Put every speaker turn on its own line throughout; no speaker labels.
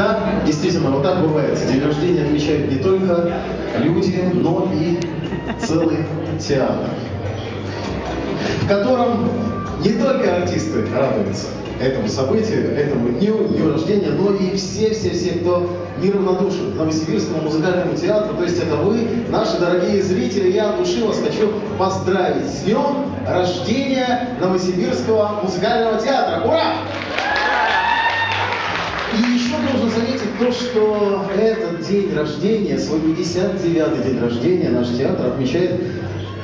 Да, действительно, вот так бывает. День рождения отмечают не только люди, но и целый театр, в котором не только артисты радуются этому событию, этому дню, дню рождения, но и все-все-все, кто неравнодушен к Новосибирскому музыкальному театру. То есть это вы, наши дорогие зрители. Я от души вас хочу поздравить с днем рождения Новосибирского музыкального театра. Ура! То, что этот день рождения, свой 59-й день рождения, наш театр отмечает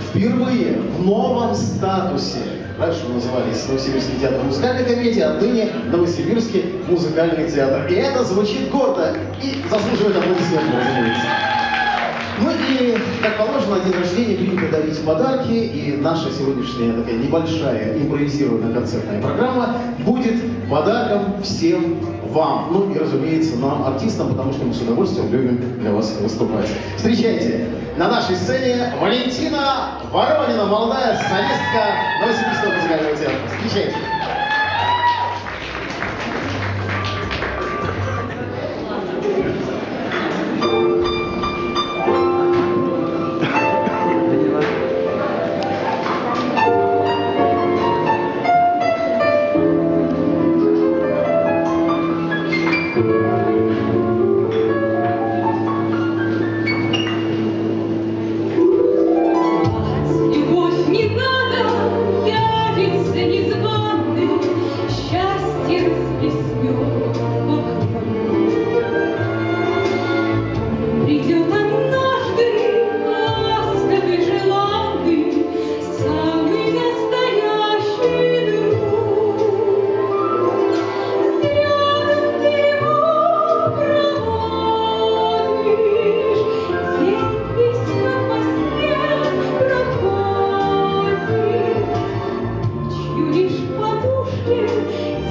впервые в новом статусе. Раньше мы назывались Новосибирский театр музыкальной комедии, а отныне Новосибирский музыкальный театр. И это звучит гордо и заслуживает аплодисментов, разумеется. Ну и, как положено, день рождения принято дарить подарки, и наша сегодняшняя такая небольшая импровизированная концертная программа будет подарком всем вам. Ну и, разумеется, нам, артистам, потому что мы с удовольствием любим для вас выступать. Встречайте на нашей сцене Валентина Воронина, молодая солистка Новосибирского музыкального театра. Встречайте.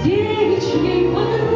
девичьей подруги.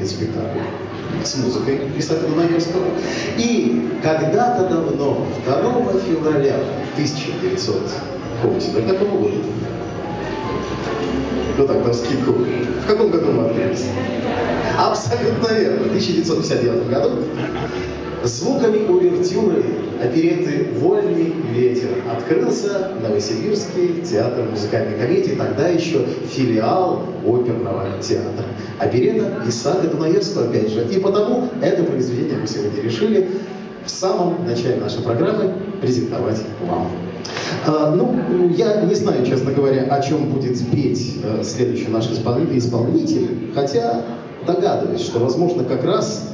Будет спектакль с музыкой Исаака Дунаевского. И когда-то давно, 2 февраля 1900, помните, да какого года? Ну так, на скидку. В каком году мы открылись? Абсолютно верно. В 1959 году звуками увертюры опереты «Вольный ветер» открылся Новосибирский театр музыкальной комедии, тогда еще филиал оперного театра. Оперета Исаака Дунаевского, опять же. И потому это произведение мы сегодня решили в самом начале нашей программы презентовать вам. А, ну, я не знаю, честно говоря, о чем будет петь э, следующий наш исполнитель, хотя догадываюсь, что, возможно, как раз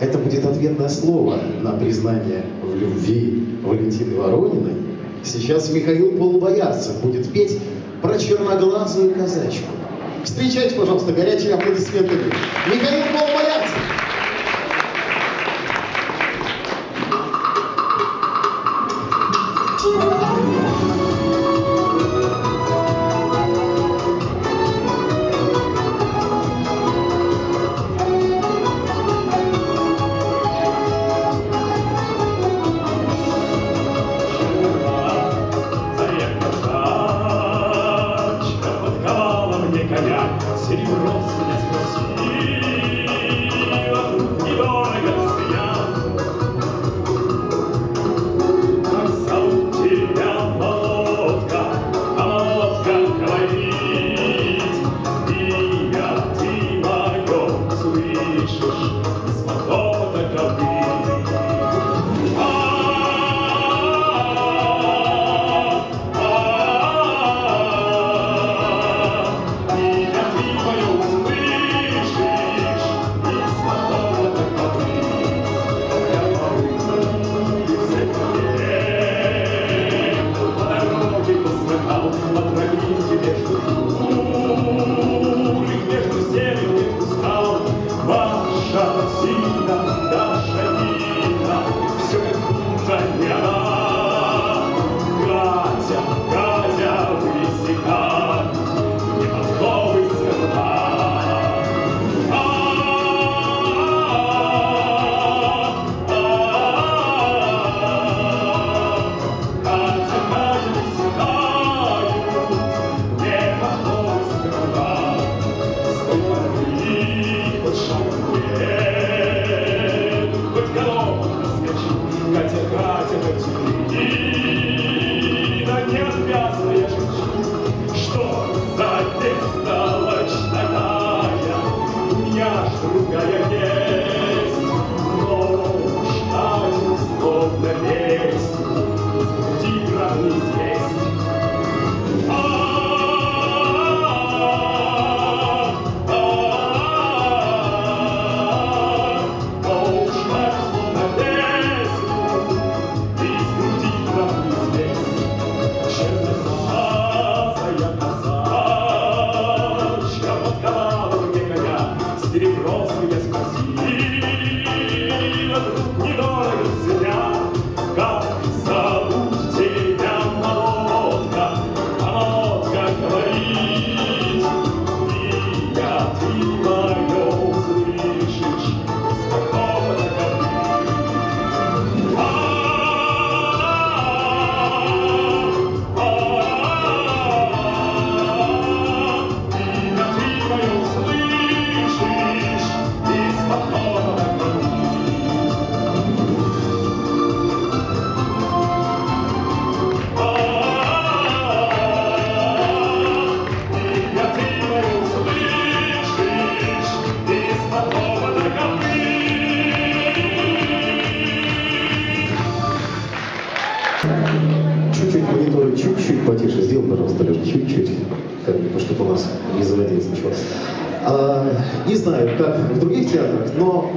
это будет ответное слово на признание в любви Валентины Ворониной. Сейчас Михаил Полубоярцев будет петь про черноглазую казачку. Встречайте, пожалуйста, горячие аплодисменты. Михаил Полубоярцев.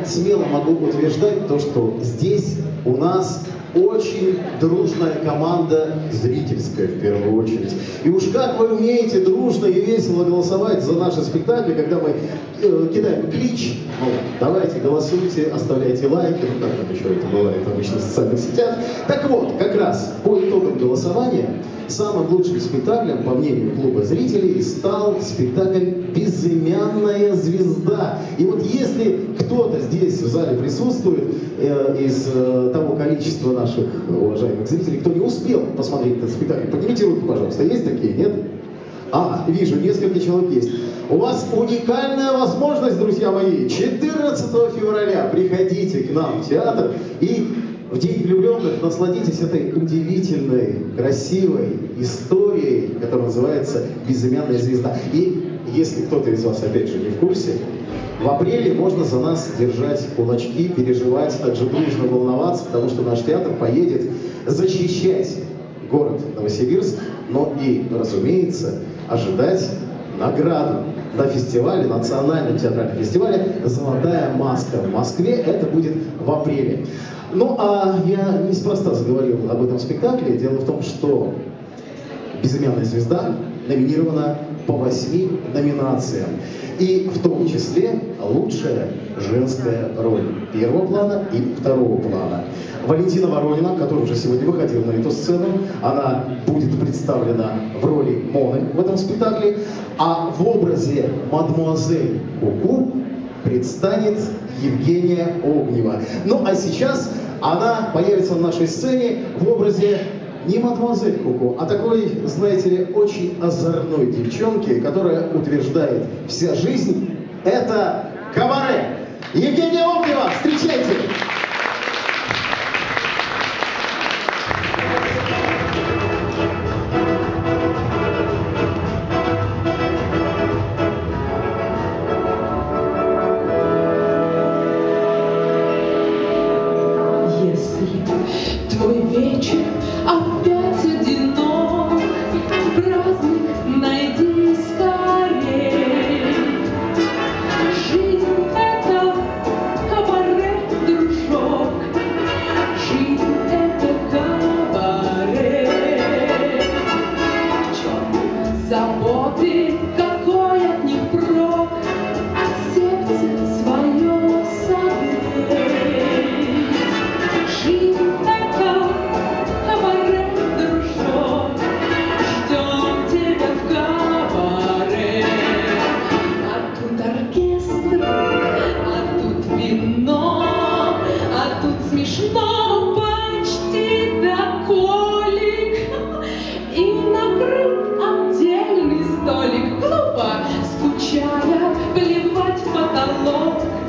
Смело могу утверждать то, что здесь у нас
очень дружная команда, зрительская в первую очередь. И уж как вы умеете дружно и весело голосовать за наши спектакли, когда мы э, кидаем клич, ну, давайте голосуйте, оставляйте лайки, ну как там еще это бывает обычно в социальных сетях. Так вот, как раз по итогам голосования самым лучшим спектаклем, по мнению клуба зрителей, стал спектакль «Безымянная звезда». И вот если кто-то здесь в зале присутствует э, из э, того количества наших уважаемых зрителей, кто не успел посмотреть этот спектакль, поднимите руки, пожалуйста. Есть такие, нет? А, вижу, несколько человек есть. У вас уникальная возможность, друзья мои. 14 февраля приходите к нам в театр и в День влюбленных насладитесь этой удивительной, красивой историей, которая называется «Безымянная звезда». И если кто-то из вас, опять же, не в курсе, в апреле можно за нас держать кулачки, переживать, также дружно волноваться, потому что наш театр поедет защищать город Новосибирск, но и, разумеется, ожидать награду на фестивале, национальном театральном фестивале «Золотая маска» в Москве. Это будет в апреле. Ну, а я неспроста заговорил об этом спектакле. Дело в том, что «Безымянная звезда» номинирована по восьми номинациям. И в том числе лучшая женская роль первого плана и второго плана. Валентина Воронина, которая уже сегодня выходила на эту сцену, она будет представлена в роли Моны в этом спектакле, а в образе мадмуазель Куку предстанет Евгения Огнева. Ну а сейчас она появится на нашей сцене в образе не мадемуазель Куку, а такой, знаете ли, очень озорной девчонки, которая утверждает, вся жизнь – это кабаре. Евгения Огнева, встречайте! Lord.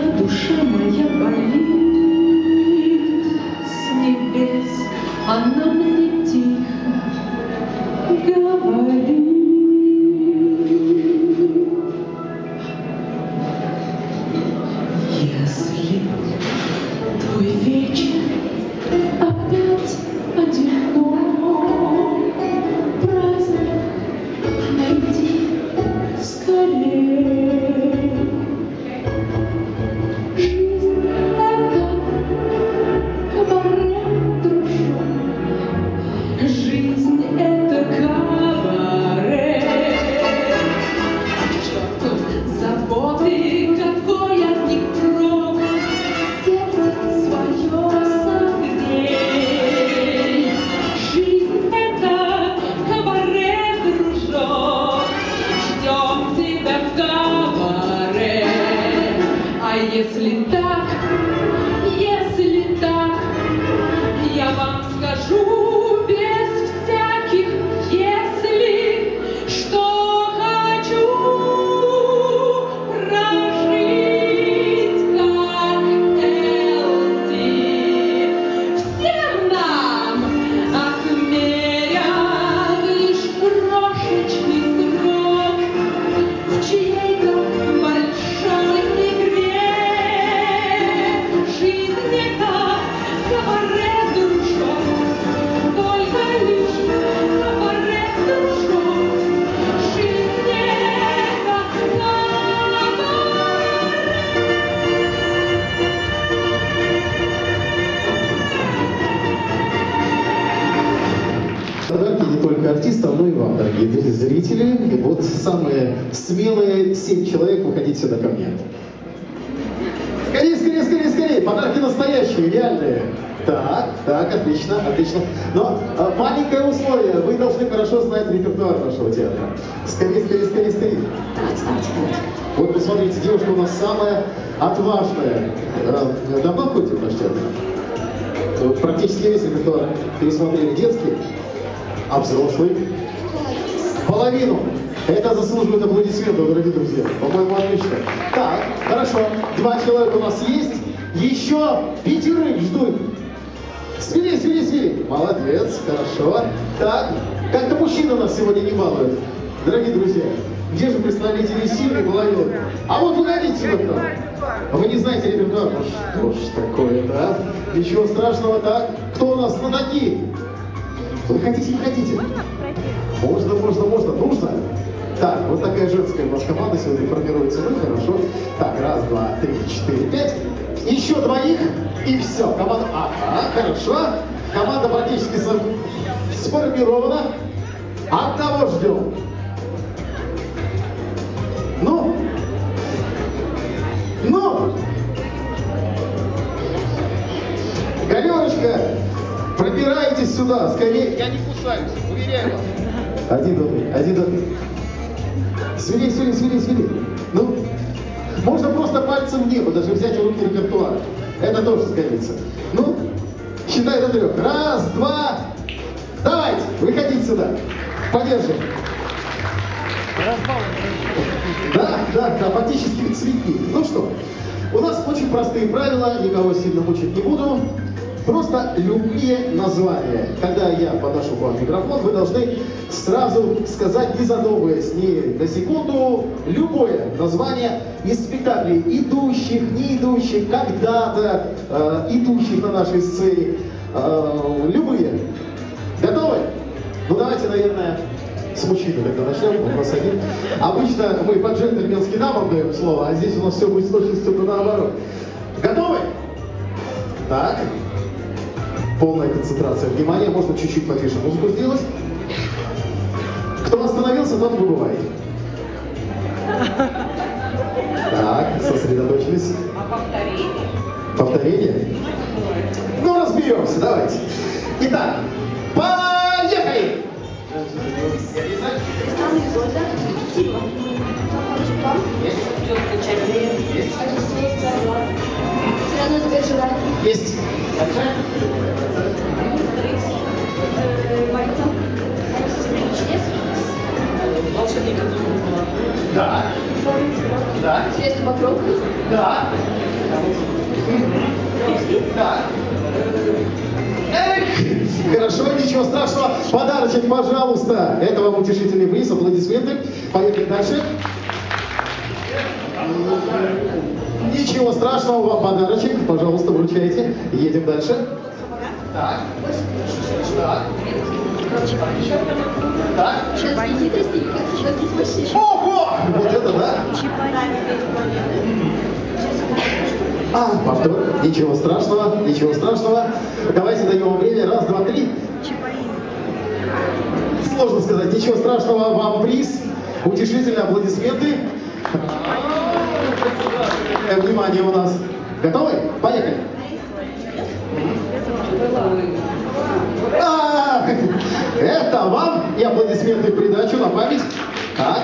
Скорее, скорее, скорее, скорее. Вот посмотрите, девушка у нас самая отважная. Ходите в наш? Э, Практически весь репертуар пересмотрели детский, а взрослый? Половину. Это заслуживает аплодисментов, дорогие друзья. По-моему, отлично. Так, хорошо. Два человека у нас есть. Еще пятерых ждут. Свели, свели, свели. Молодец, хорошо. Так, как-то мужчины нас сегодня не балуют. Дорогие друзья, где же представители сильной половины? А вот к нам. А Вы не знаете репертуар? Ну что ж такое-то, а? Ничего страшного, так? Кто у нас на ноги? Вы хотите, не хотите? Можно, можно, можно, нужно. Так, вот такая женская у нас команда сегодня формируется. Ну, хорошо. Так, раз, два, три, четыре, пять. Еще двоих, и все. Команда... Ага, хорошо. Команда практически сформирована. От кого ждем? Ну? Ну? Галерочка, пробирайтесь сюда, скорее. Я не кусаюсь, уверяю вас. Один добрый, один добрый. Свели, свели, свели, свели. Ну, можно просто пальцем в небо, даже взять в руки репертуар. Это тоже сгодится. Ну, считай до трех. Раз, два. Давайте, выходите сюда. Поддержим. Да, да, да, фактически цветник. Ну что, у нас очень простые правила, никого сильно мучить не буду. Просто любые названия. Когда я подошу вам микрофон, вы должны сразу сказать, не задумываясь ни на секунду, любое название из спектаклей, идущих, не идущих, когда-то э, идущих на нашей сцене. Э, любые. Готовы? Ну давайте, наверное, с мужчины тогда начнем, вопрос один. Обычно мы по-джентльменски дамам даем слово, а здесь у нас все будет с точностью наоборот. Готовы? Так. Полная концентрация внимания. Можно чуть-чуть потише музыку сделать. Кто остановился, тот выбывает. Так, сосредоточились. Повторение? Ну, разберемся, давайте. Итак, поехали! Есть. Да. Да.
Средство покров.
Да. Да. Эх, Хорошо, ничего страшного. Подарочек, пожалуйста. Это вам утешительный приз, аплодисменты. Поехали дальше. Ничего страшного, вам подарочек. Пожалуйста, вручайте. Едем дальше. Так. Так. Так. А, повтор. Ничего страшного, ничего страшного. Давайте даем вам время. Раз, два, три. Сложно сказать. Ничего страшного. Вам приз. Утешительные аплодисменты. Э, Внимание у нас. Готовы? Поехали. А, это вам и аплодисменты в придачу на память. Так.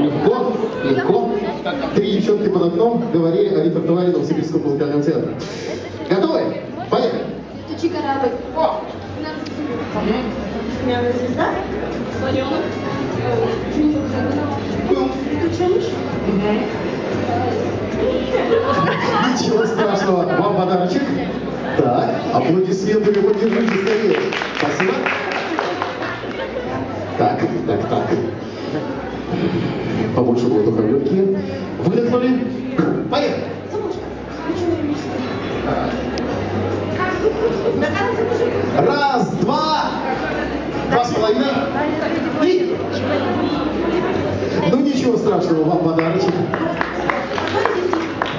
Легко, легко. Три девчонки под окном говорили о репертуаре Новосибирского музыкального театра. Готовы? Поехали.
Тучи корабль.
О!
Мягкая звезда. Слоненок.
Ничего страшного. Вам подарочек. Так, аплодисменты вы поддержите скорее. Спасибо. Так, так, так. Побольше в легкие. Выдохнули. Поехали. Раз, два, два с половиной, три. Ну ничего страшного, вам подарочек.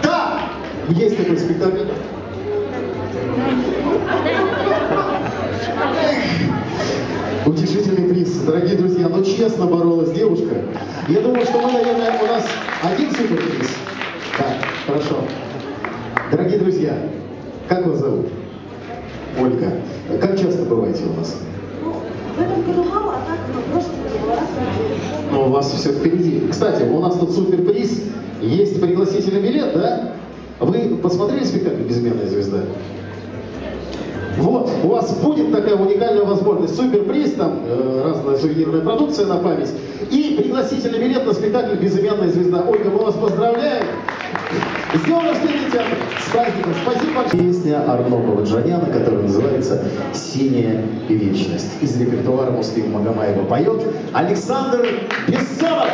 Да! Есть такой спектакль. Утешительный
приз, дорогие друзья, но честно боролась девушка. Я думаю, что мы, наверное, у нас один суперприз. Так, хорошо. Дорогие друзья, как вас зовут? Ольга. Как часто бываете у нас?
Ну, в этом году мало, а так, ну, просто.
Но у вас все впереди. Кстати, у нас тут суперприз. Есть пригласительный билет, да? Вы посмотрели спектакль «Безымянная звезда»? Вот, у вас будет такая уникальная возможность. Суперприз, там э, разная сувенирная продукция на память. И пригласительный билет на спектакль «Безымянная звезда». Ольга, мы вас поздравляем. С днем рождения театра! С праздником! Спасибо большое! Песня Арно Баваджаняна, которая называется «Синяя вечность». Из репертуара Муслима Магомаева поет Александр Бессонов.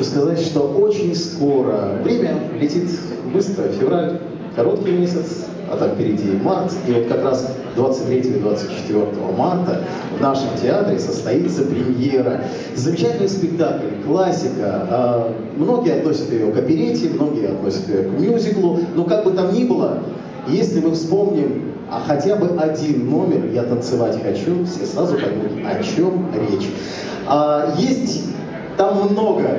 Хочу сказать, что очень скоро время летит быстро, февраль, короткий месяц, а там впереди март, и вот как раз 23 и 24 марта в нашем театре состоится премьера. Замечательный спектакль, классика. Э, многие относят ее к оперете, многие относят ее к мюзиклу, но как бы там ни было, если мы вспомним а хотя бы один номер «Я танцевать хочу», все сразу поймут, о чем речь. А, есть там много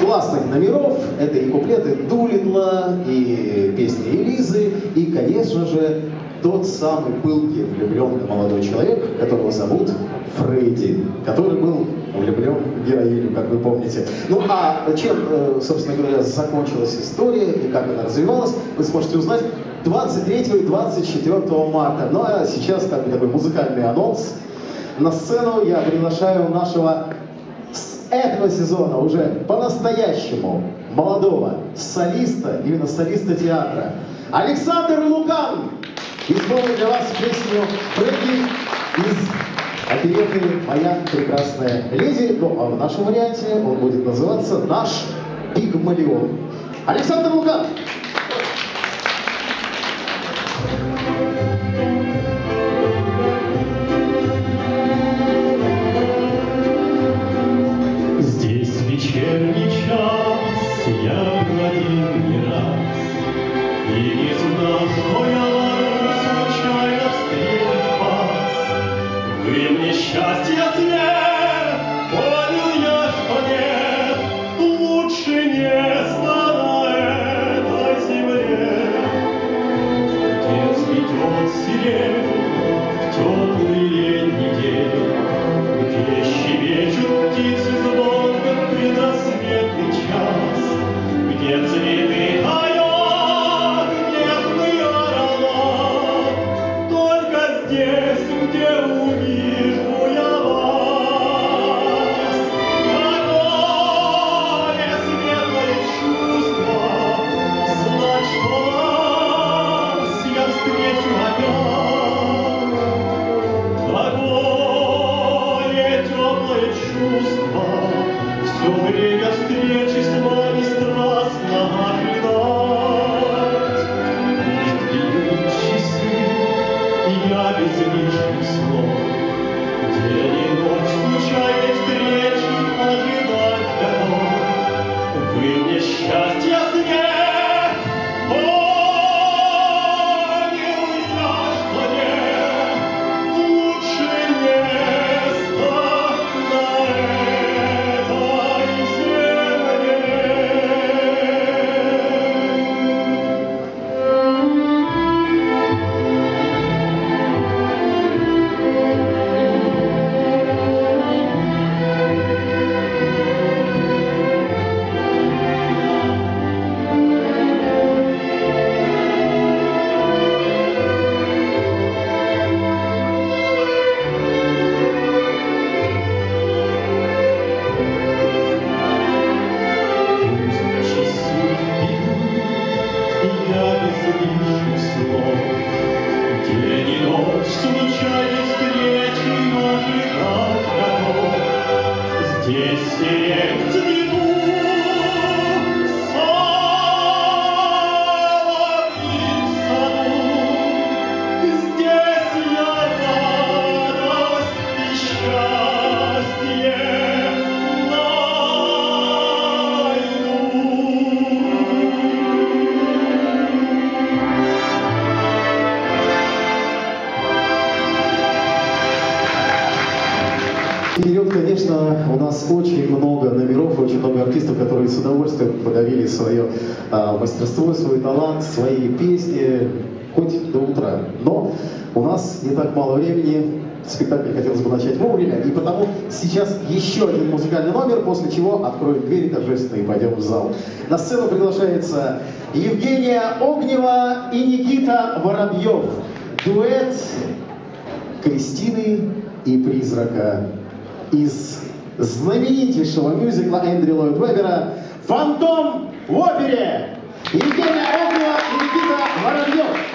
классных номеров. Это и куплеты Дулитла, и песни Элизы, и, конечно же, тот самый пылкий влюбленный молодой человек, которого зовут Фредди, который был влюблен в героиню, как вы помните. Ну а чем, э, собственно говоря, закончилась история и как она развивалась, вы сможете узнать 23 и 24 марта. Ну а сейчас как бы такой музыкальный анонс. На сцену я приглашаю нашего этого сезона уже по-настоящему молодого солиста, именно солиста театра. Александр Лукан исполнит для вас песню «Фредди» из опереты «Моя прекрасная леди». Ну, а в нашем варианте он будет называться «Наш Пигмалион». Александр Лукан! Песни, хоть до утра. Но у нас не так мало времени, спектакль хотелось бы начать вовремя, и потому сейчас еще один музыкальный номер, после чего откроем двери торжественно и пойдем в зал. На сцену приглашается Евгения Огнева и Никита Воробьев. Дуэт Кристины и призрака из знаменитейшего мюзикла Эндрю Ллойд Вебера «Фантом в опере». Евгения Огнева и Никита Воробьев.